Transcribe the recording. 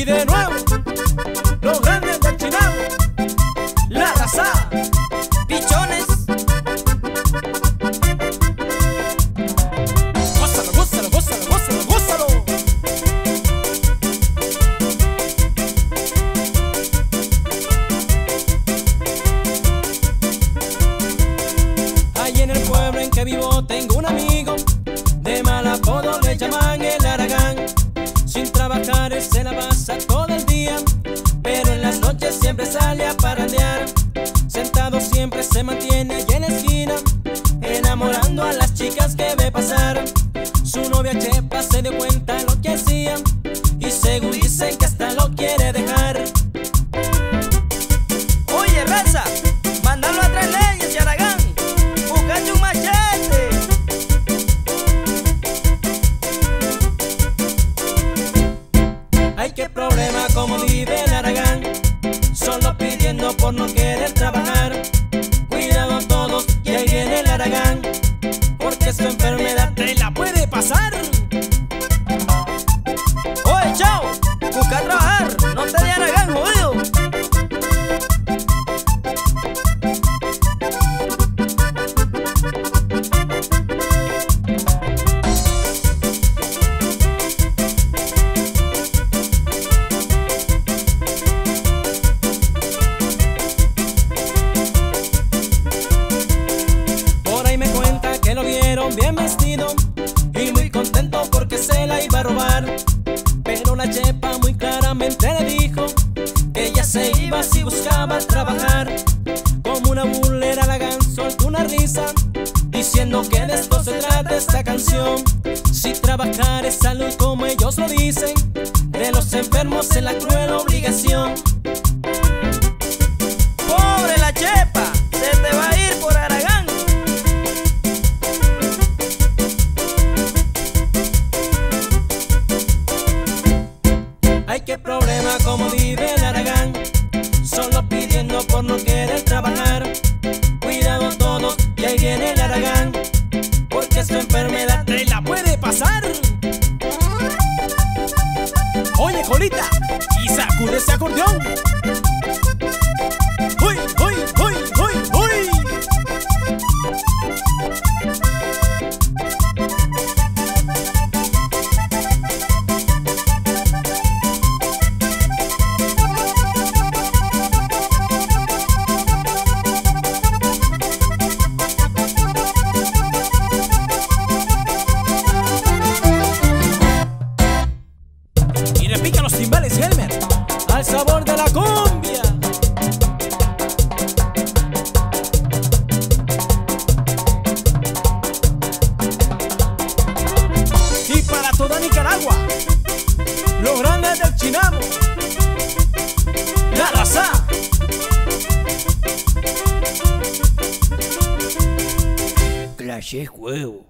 Y de nuevo, los grandes del Chinamo, la raza, pichones. Gózalo, gózalo, gózalo, gózalo, gózalo. Ahí en el pueblo en que vivo tengo un amigo no querer trabajar. Cuidado todos, y ahí viene el Aragán Porque esta enfermedad te la puede pasar bien vestido y muy contento porque se la iba a robar. Pero la chepa muy claramente le dijo que ella se iba si buscaba trabajar. Como una burlera la soltó una risa diciendo que de esto se trata esta canción. Si trabajar es salud como ellos lo dicen, de los enfermos es la cruel obligación. Oye, colita, y sacude ese acordeón. Y repica los timbales, Helmer, al sabor de la cumbia. Y para toda Nicaragua, los grandes del Chinamo, la raza. Clase juego.